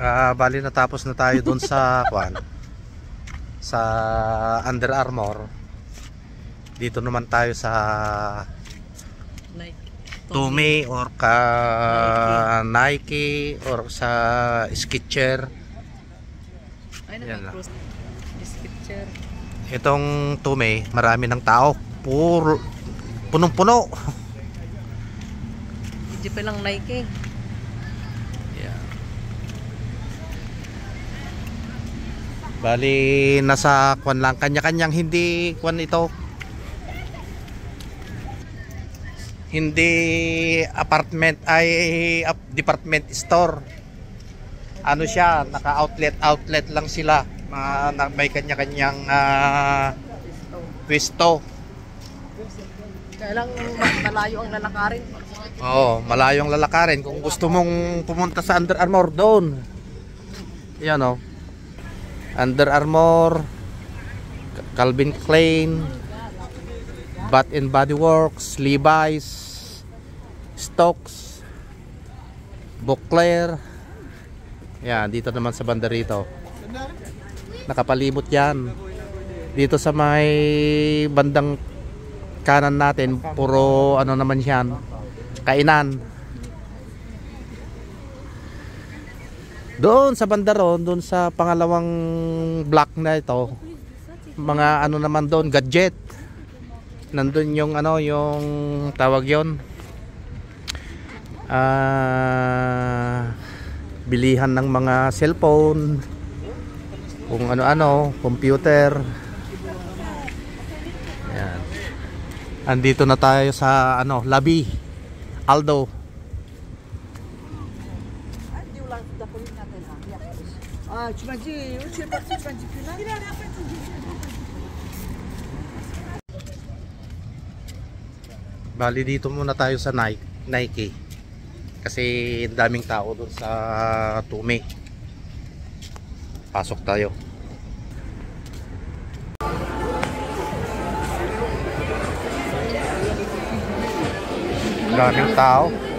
Ah, bali natapos na tayo doon sa kwan. Sa Under Armour. Dito naman tayo sa Nike. Tumi or ka Nike or sa Skechers. Ay, nag-cross. Sketcher. Itong Tumi, marami ng tao. Puro punong-puno. Hindi pa lang Nike. Bali nasa kwan lang kanya-kanyang hindi kwan ito. Hindi apartment ay department store. Ano siya, naka-outlet outlet lang sila. May kanya-kanyang ah, pwesto. Kaya lang malayo ang lalakarin. Oo, malayong lalakarin. Kung gusto mong pumunta sa Under Armour doon. Yan o. Under Armour, Calvin Klein, Bath and Body Works, Levi's, Stokes, Boclair. Yan, dito naman sa banda rito. Nakapalimot yan. Dito sa may bandang kanan natin, puro ano naman yan, kainan. Doon sa banda ron, doon sa pangalawang block na ito, mga ano naman doon, gadget. Nandun yung ano, yung tawag yon Ah, bilihan ng mga cellphone, kung ano-ano, computer. Yan. Andito na tayo sa ano, Labi, Aldo. Ah, tu m'as dit, où tu es parti, tu m'as dit plus là Bali dito muna tayo sa Nike, Nike. Kasi daming tao doon sa Tume. Pasok tayo. Daming tao.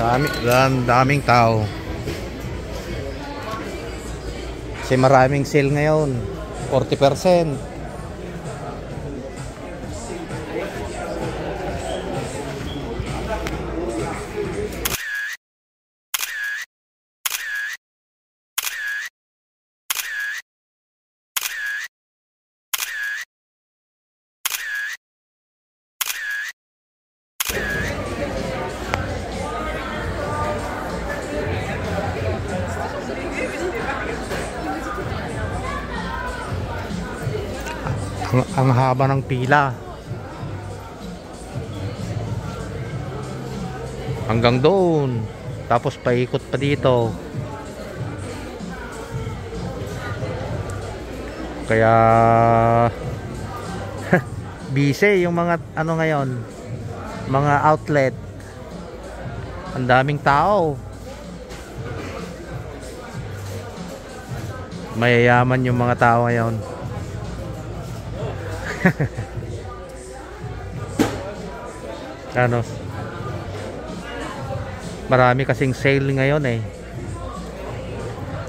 Dami, dam, daming tao. Kasi maraming sale ngayon. 40%. Ang, ang haba ng pila. Hanggang doon. Tapos paikot pa dito. Kaya busy yung mga ano ngayon, mga outlet. Ang daming tao. Mayayaman yung mga tao ngayon. ano? Marami kasing sale ngayon eh.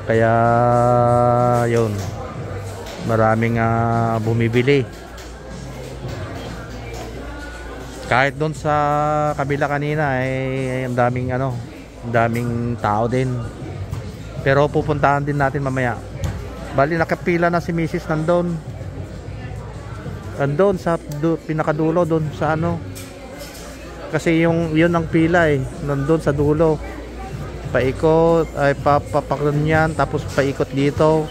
Kaya yun. Maraming ah, bumibili. Kahit doon sa kabila kanina eh ang daming ano ang daming tao din. Pero pupuntahan din natin mamaya. Bali nakapila na si Mrs. nandun nandun sa du, pinakadulo doon sa ano. Kasi yung yun ang pila eh nandun sa dulo. Paikot ay papapaklan yan tapos paikot dito